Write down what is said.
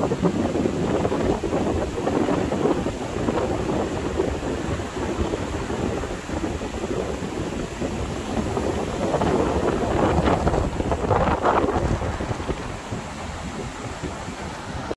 はい。